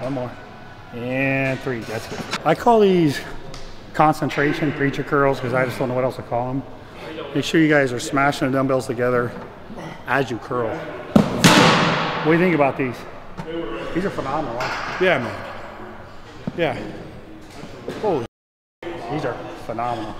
One more. And three. That's good. I call these concentration preacher curls because I just don't know what else to call them. Make sure you guys are smashing the dumbbells together as you curl. What do you think about these? These are phenomenal. Yeah, man. Yeah. Holy, these are phenomenal.